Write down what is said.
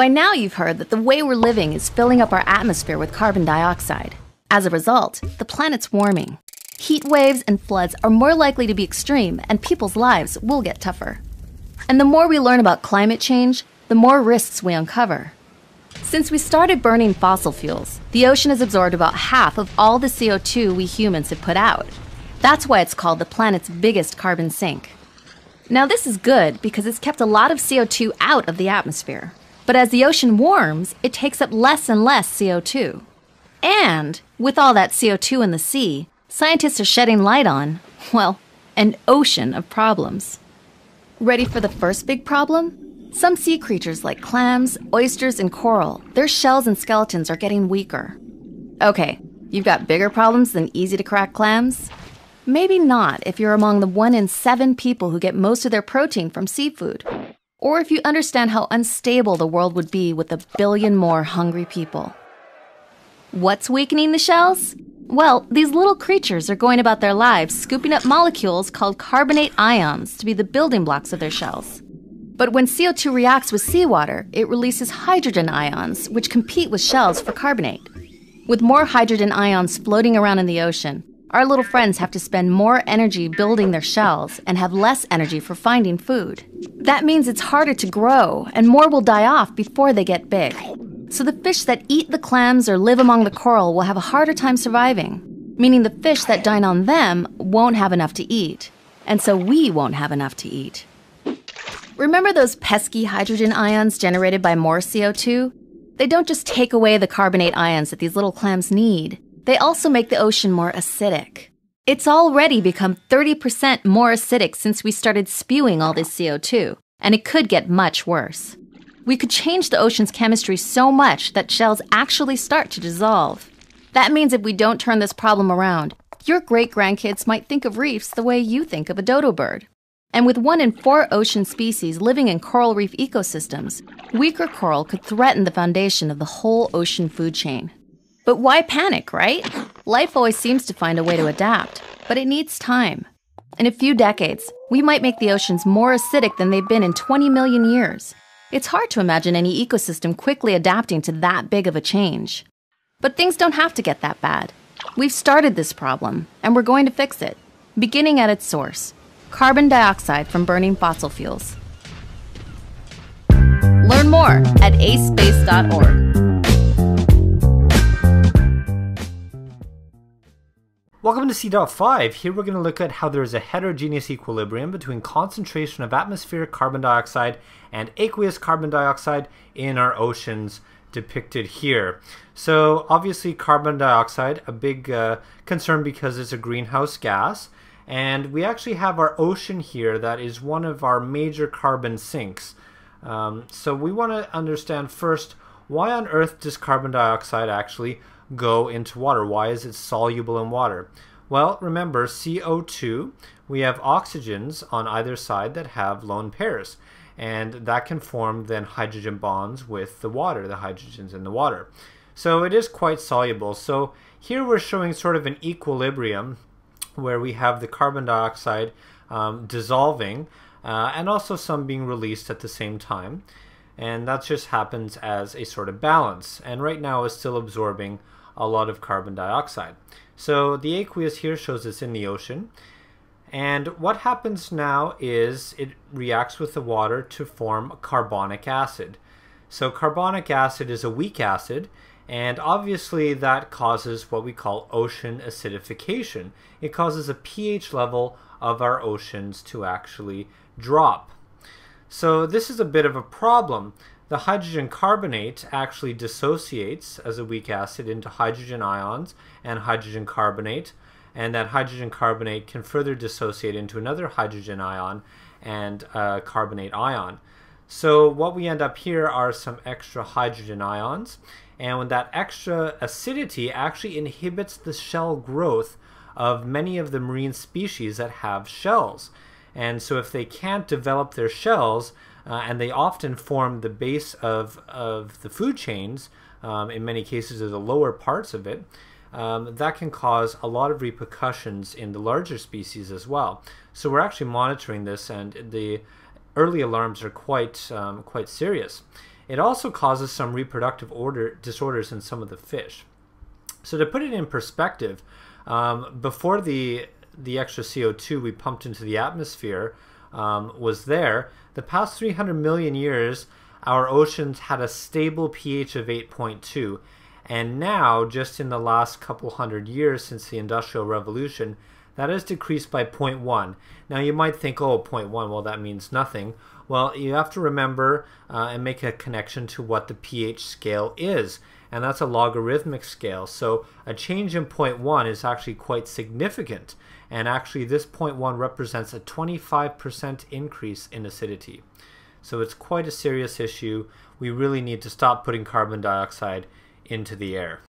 By now, you've heard that the way we're living is filling up our atmosphere with carbon dioxide. As a result, the planet's warming. Heat waves and floods are more likely to be extreme, and people's lives will get tougher. And the more we learn about climate change, the more risks we uncover. Since we started burning fossil fuels, the ocean has absorbed about half of all the CO2 we humans have put out. That's why it's called the planet's biggest carbon sink. Now, this is good because it's kept a lot of CO2 out of the atmosphere. But as the ocean warms, it takes up less and less CO2. And with all that CO2 in the sea, scientists are shedding light on, well, an ocean of problems. Ready for the first big problem? Some sea creatures like clams, oysters, and coral, their shells and skeletons are getting weaker. Okay, you've got bigger problems than easy to crack clams? Maybe not if you're among the one in seven people who get most of their protein from seafood or if you understand how unstable the world would be with a billion more hungry people. What's weakening the shells? Well, these little creatures are going about their lives scooping up molecules called carbonate ions to be the building blocks of their shells. But when CO2 reacts with seawater, it releases hydrogen ions, which compete with shells for carbonate. With more hydrogen ions floating around in the ocean, our little friends have to spend more energy building their shells and have less energy for finding food. That means it's harder to grow, and more will die off before they get big. So the fish that eat the clams or live among the coral will have a harder time surviving, meaning the fish that dine on them won't have enough to eat, and so we won't have enough to eat. Remember those pesky hydrogen ions generated by more CO2? They don't just take away the carbonate ions that these little clams need, they also make the ocean more acidic. It's already become 30% more acidic since we started spewing all this CO2, and it could get much worse. We could change the ocean's chemistry so much that shells actually start to dissolve. That means if we don't turn this problem around, your great grandkids might think of reefs the way you think of a dodo bird. And with one in four ocean species living in coral reef ecosystems, weaker coral could threaten the foundation of the whole ocean food chain. But why panic, right? Life always seems to find a way to adapt, but it needs time. In a few decades, we might make the oceans more acidic than they've been in 20 million years. It's hard to imagine any ecosystem quickly adapting to that big of a change. But things don't have to get that bad. We've started this problem, and we're going to fix it, beginning at its source carbon dioxide from burning fossil fuels. Learn more at acespace.org. Welcome to C.5. Here we're going to look at how there is a heterogeneous equilibrium between concentration of atmospheric carbon dioxide and aqueous carbon dioxide in our oceans depicted here. So obviously carbon dioxide, a big uh, concern because it's a greenhouse gas. And we actually have our ocean here that is one of our major carbon sinks. Um, so we want to understand first, why on earth does carbon dioxide actually go into water? Why is it soluble in water? Well, remember CO2, we have oxygens on either side that have lone pairs. And that can form then hydrogen bonds with the water, the hydrogens in the water. So it is quite soluble. So here we're showing sort of an equilibrium where we have the carbon dioxide um, dissolving uh, and also some being released at the same time. And that just happens as a sort of balance. And right now is still absorbing a lot of carbon dioxide. So the aqueous here shows it's in the ocean. And what happens now is it reacts with the water to form carbonic acid. So carbonic acid is a weak acid, and obviously that causes what we call ocean acidification. It causes a pH level of our oceans to actually drop. So this is a bit of a problem the hydrogen carbonate actually dissociates as a weak acid into hydrogen ions and hydrogen carbonate, and that hydrogen carbonate can further dissociate into another hydrogen ion and a carbonate ion. So what we end up here are some extra hydrogen ions, and when that extra acidity actually inhibits the shell growth of many of the marine species that have shells. And so if they can't develop their shells, uh, and they often form the base of, of the food chains, um, in many cases, are the lower parts of it. Um, that can cause a lot of repercussions in the larger species as well. So we're actually monitoring this, and the early alarms are quite um, quite serious. it also causes some reproductive order disorders in some of the fish. So to put it in perspective, um, before the the extra CO2 we pumped into the atmosphere um, was there, the past 300 million years, our oceans had a stable pH of 8.2. And now, just in the last couple hundred years since the Industrial Revolution, that has decreased by 0.1. Now, you might think, oh, 0.1, well, that means nothing. Well, you have to remember uh, and make a connection to what the pH scale is, and that's a logarithmic scale. So, a change in 0.1 is actually quite significant, and actually, this 0.1 represents a 25% increase in acidity. So, it's quite a serious issue. We really need to stop putting carbon dioxide into the air.